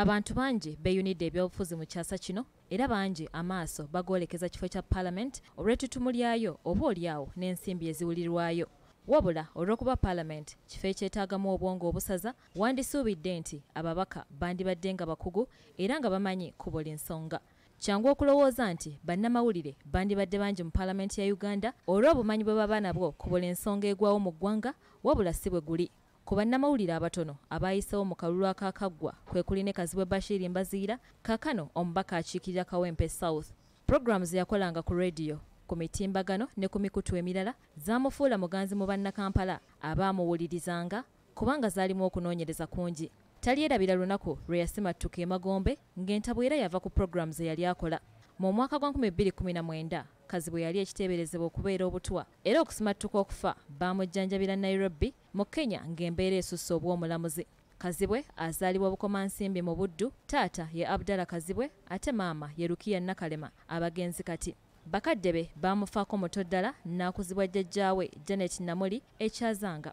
abantu bangi beeyunidde ebyobufuzi mu kyasa kino era bangi amaaso bagoolekeza kifo kya paalamenti olw'ettutumu lyayo oba oliawo n'ensimbi eziwulirwayo. Wabula olw'okuba paalamenti kifo ekyetaagamu obwongo obusaza wandisuubidde nti ababaka bandibadde nga bakugu era nga bamanyi ku buli nsonga. Kyangu okulowooza nti bannamawulire bandibadde bangi mu paalamenti ya uganda olw'obumanyi bwe baba nabwo ku buli nsonga egwawo mu ggwanga wabula si bwe guli ku bannamawulire abatono abayisewo mu kalulu akakaggwa kwe kuli ne kazibwe bashiri mbaziira kaakano omubaka akiikirira kawempe south. Puroguramu ze yakolanga ku rediyo ku mitimbagano ne ku mikutu emirala zaamufuula muganzi mu bannakampala abaamuwulirizanga kubanga zaalimu okunoonyereza kungi. Talyerabira lunaku lwe yasimattuka emagombe ng'entabwe era yava ku puroguramu ze yali akola. Mu mwaka gwa 2019 kazibwe yali ekiteeberezebwa okubeera obutwa era okusimattuka okufa baamujjanjabira nairobi mu kenya ng'embeera esusse obw'omulamuzi. Kazibwe azaalibwa bukomansimbi mu buddu taata ye abdala kazibwe ate maama ye rukiya nakalema abagenzi kati. Bakadde be baamufaako muto ddala n'akuzibwa jjajjaawe janet namuli ekyazanga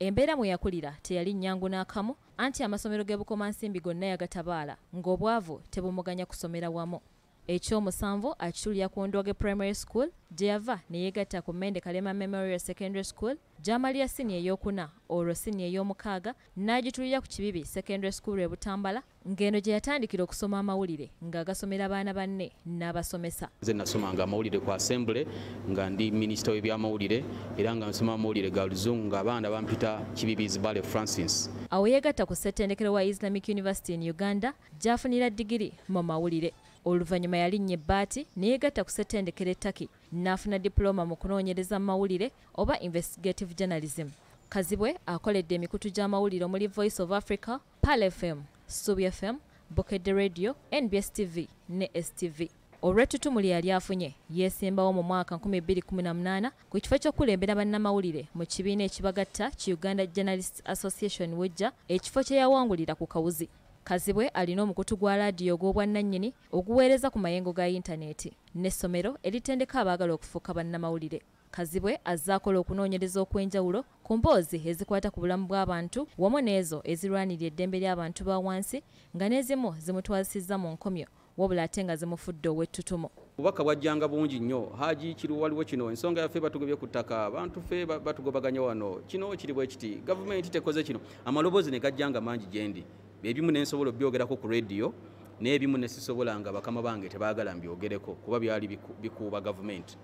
embeera mwe yakulira teyali nnyangu n'akamu anti amasomero g'ebukomansimbi gonna yagatabaala ng'obwavu tebumuganya kusomera wamu ekyomusanvu akitulira ku ndwage primary school gye yava ne yeegatta ku mende kalema memorial secondary school gy'amalira sini ey'okuna olwo sini ey'omukaaga n'agitulira ku kibibi secondary school e butambala ng'eno gye yatandikira okusoma amawulire ng'agasomera abaana banne n'abasomesa. Nze nasomanga amawulire ku assembly nga ndi minisita w'ebyamawulire era nga nsoma amawulire ga luzungu ng'abaana bampita kibibizi vale francis. Awo yeegatta ku ssettendekero wa islamic university in uganda gy'afunira digiri mu mawulire oluvannyuma yalinnya ebbaati ne yeegatta ku ssettendekero ettaki n'afuna dipulooma mu kunoonyereza mu mawulire oba investigative journalism. Kazibwe akoledde emikutu gy'amawulire omuli voice of africa pal fm subi fm bukedde radio nbs tv ne stv olw'ettutumu lye yali afunye yeesimbawo mu mwaka 2018 ku kifo ky'okulembera bannamawulire mu kibiina ekibagatta ki uganda journalist association wejja ekifo kye yawangulira ku kawuzi kazibwe alina omukutu gwa laadiyo ogw'obwannannyini oguweereza ku mayengo ga yintaneeti n'essomero eritendeka abaagala okufuuka bannamawulire. Kazibwe azze akola okunoonyereza okw'enjawulo ku mboozi ezikwata ku bulamu bw'abantu wamu n'ezo ezirwanirira eddembe ly'abantu ba wansi nga n'ezimu zimutwazisizza mu nkomyo wabula ate nga zimufudde ow'ettutumu. Obubaka bwajjanga bungi nnyo. Haji kiru waliwo kino ensonga yaffe batugobye ku ttaka abantu ffe ba- batugobaganya wano. Kino kiri bwe kiti gavumenti tekoze kino. Amaloboozi ne gajjanga mangi gyendi ebimu nensobola obyogerako ku rediyo n'ebimu nesisobola nga bakama bange tebaagala mbyogereko kuba byali biku- bikuuba gavumenti.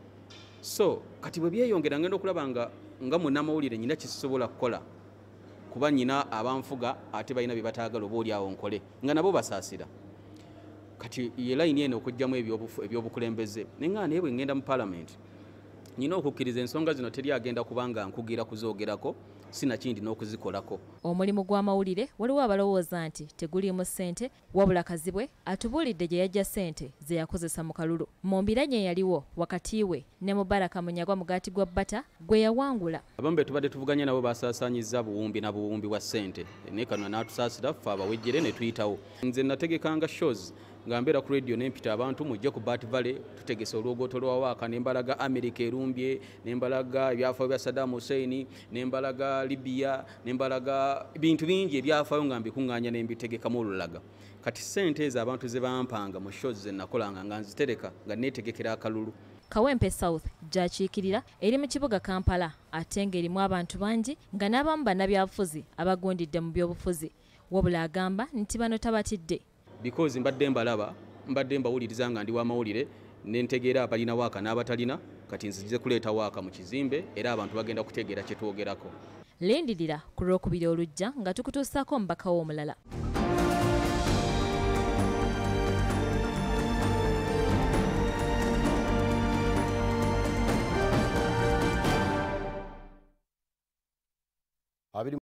So kati bwe byeyongera ngenda okulaba nga nga munnamawulire nyina kisobola kukola kuba nyina abanfuga ate balina bye bataagala oba oliawo nkole nga nabo basaasira. Kati ye layini eno ebyobufu- ebyobukulembeze neŋŋaa naye bwe ŋŋenda mu paalamenti nyina okukkiriza ensonga zino teri agenda kubanga nkugira kuzoogerako sinakindi n'okuzikolako. Omulimu gw'amawulire waliwo abalowooza nti teguliimu ssente wabula kazibwe atubuulidde gye yajja ssente ze yakozesa mu kalulu mu mbiranye eyaliwo wakati we ne mubaraka munyagwa mugaati gwa bbata gwe yawangula. Abamu be tubadde tuvuganya nabo basaasaanyiza buwumbi na buwumbi bwa ssente. Naye kano n'atusaasira ffe abawejjere ne tuyitawo. Nze nategekanga shows nga mbeera ku radio nempita abantu mujje ku bat valley tutegese olwogoto lwa waaka nembalaga america erumbye nembalaga ebyafaayo bya saddam hussein nembalaga libiya nembalaga bintu bingi ebyafaayo nga mbikuŋŋaanya nembitegekamu olulaga. Kati ssente ezo abantu ze bampanga mu shows ze nakolanga nga nzitereka nga neetegekera akalulu. Kawempe south gy'akiikirira eri mu kibuga kampala ate ng'erimu abantu bangi nga n'abamu bannabyabufuzi abagundidde mu byobufuzi. Wabula agamba nti bano tabatidde because mbadde mbalaba mbadde mbawuliriza nga ndi wamawulire nentegeera abalina waaka n'abatalina kati nzize kuleeta waaka mu kizimbe era abantu bagenda kutegeera kye twogerako lindirira ku lwokubiri olujja nga tukutuusaako omubaka wo omulala